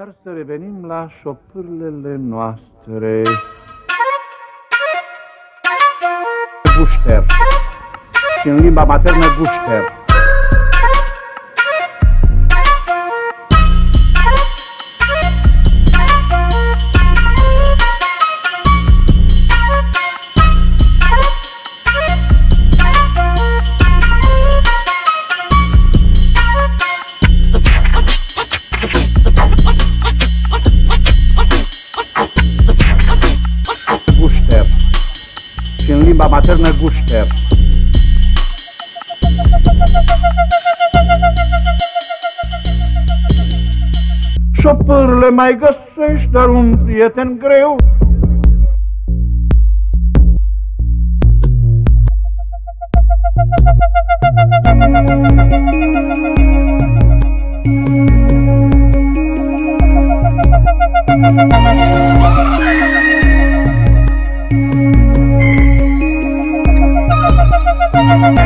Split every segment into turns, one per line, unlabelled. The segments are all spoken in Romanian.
Dar să revenim la șopârlele noastre. Gușter. Și în limba maternă gușter. Limba maternă gușter. Șopârle mai găsești, dar un prieten greu Prietenul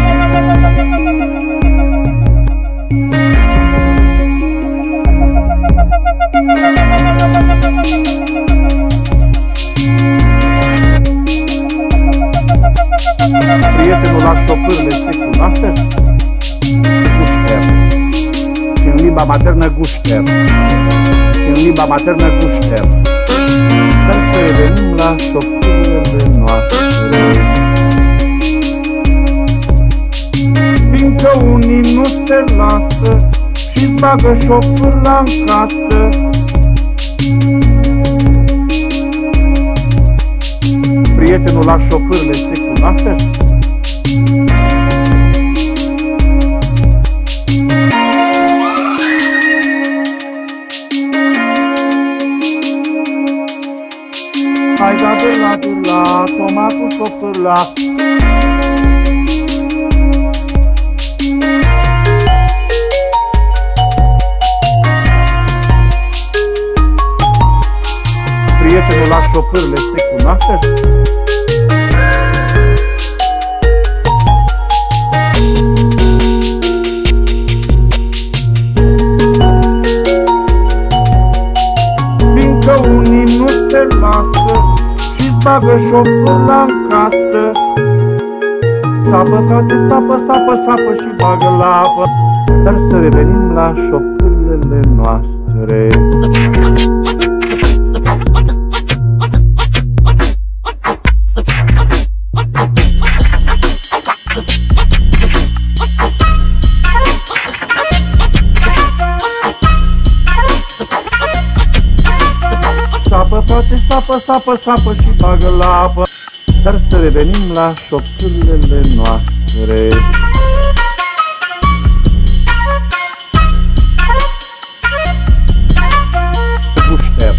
la șopârle se cunoaște? Gușter. Și în limba maternă gușter. Și în limba maternă gușter. Dar să revenim la șopârlele noastre. Fiindcă unii nu se lasă și bagă șopârla în casă. Prietenul la șopârle se cunoaște? Hai da de la de la, toma cu șopârla Prietenul la șopârle se cunoaște? Fiindcă unii nu se lasă și bagă șopârla în casă. Sapă, frate, sapă, sapă, sapă și bagă la apă Dar să revenim la șopârlele noastre Sapă, frate, sapă, sapă, sapă și bagă la apă. Dar să revenim la șopârlele noastre. Gușter.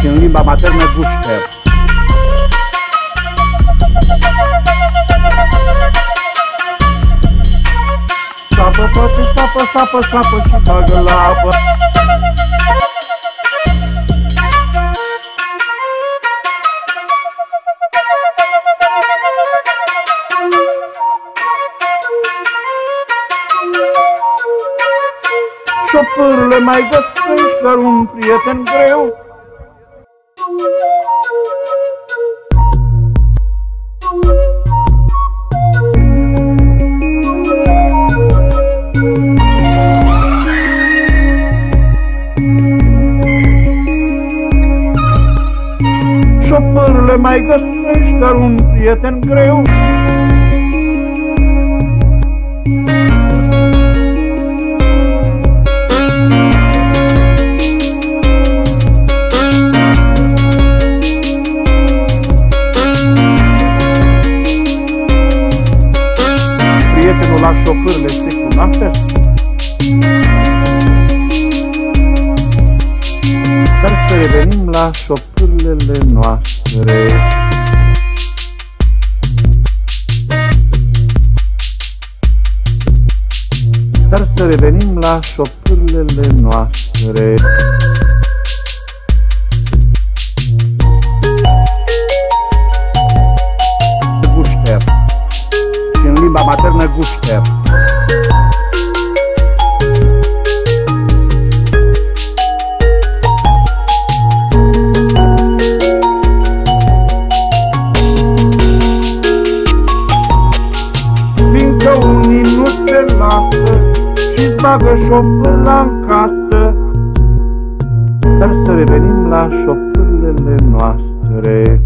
Și în limba maternă gușter. Sapă, frate, sapă, sapă, sapă și bagă la apă Șopârle mai găsești, dar un prieten greu. Șopârle mai găsești, dar un prieten greu Prietenul la șopârle se cunoaște? Dar să revenim la șopârlele noastre Dar să revenim la șopârlele noastre maternă gușcă. Fiindcă unii nu se lasă și bagă șofăla în casă, dar să revenim la șofălele noastre.